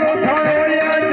Oh,